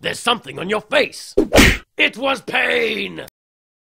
There's something on your face. It was pain.